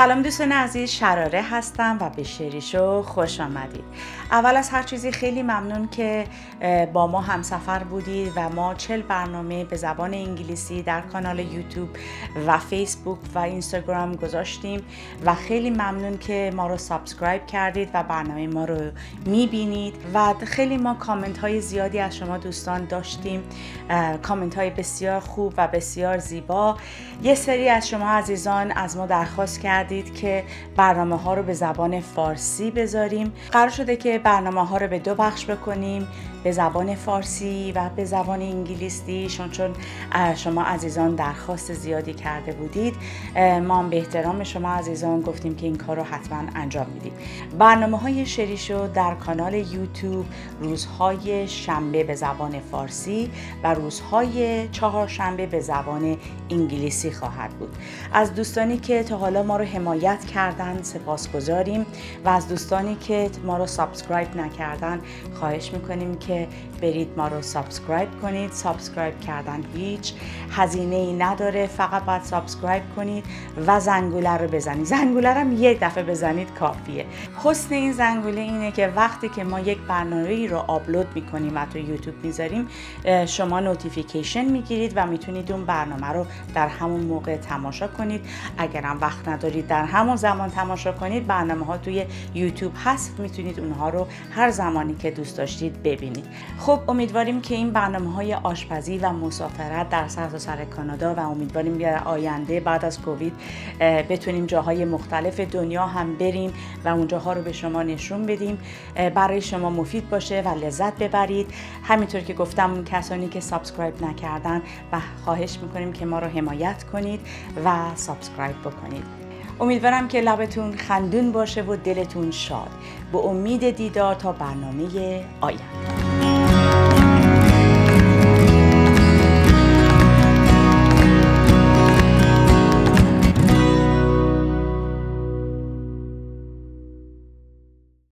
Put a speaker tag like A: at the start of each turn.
A: سلام دوستان عزیز شراره هستم و به شری شو خوش آمدید. اول از هر چیزی خیلی ممنون که با ما همسفر بودید و ما چل برنامه به زبان انگلیسی در کانال یوتیوب و فیسبوک و اینستاگرام گذاشتیم و خیلی ممنون که ما رو subscribe کردید و برنامه ما رو می‌بینید و خیلی ما کامنت های زیادی از شما دوستان داشتیم. کامنت های بسیار خوب و بسیار زیبا. یه سری از شما عزیزان از ما درخواست کردید که برنامه ها رو به زبان فارسی بذاریم. قرار شده که برنامه ها رو به دو بخش بکنیم به زبان فارسی و به زبان انگلیسی چون چون شما عزیزان درخواست زیادی کرده بودید. ما هم به احترام شما عزیزان گفتیم که این کار رو حتما انجام میدیم. برنامه های شریشو در کانال یوتیوب روزهای شنبه به زبان فارسی و روزهای چهارشنبه به زبان انگلیسی خواهد بود. از دوستانی که تا حالا ما رو حمایت کردن سپاسگزاریم و از دوستانی که ما رو subscribe نکردن خواهش می‌کنیم که که برید ما رو subscribe کنید. subscribe کردن هیچ هزینه ای نداره فقط باید subscribe کنید و زنگوله رو بزنید. زنگوله رو هم یک دفعه بزنید کافیه. حسن این زنگوله اینه که وقتی که ما یک برنامه رو آپلود می‌کنیم و تو یوتیوب می‌ذاریم شما نوتیفیکیشن می‌گیرید و می‌تونید اون برنامه رو در همون موقع تماشا کنید. اگرم وقت ندارید در همون زمان تماشا کنید برنامه ها توی یوتیوب هست. می‌تونید اونها رو هر زمانی که دوست داشتید ببینید. خب امیدواریم که این برنامه های آشپزی و مسافرت در سر سر کانادا و امیدواریم در آینده بعد از کووید بتونیم جاهای مختلف دنیا هم بریم و اونجاها رو به شما نشون بدیم. برای شما مفید باشه و لذت ببرید. همینطور که گفتم کسانی که subscribe نکردن و خواهش می‌کنیم که ما رو حمایت کنید و subscribe بکنید. امیدوارم که لبتون خندون باشه و دلتون شاد. به امید دیدار تا برنامه آینده.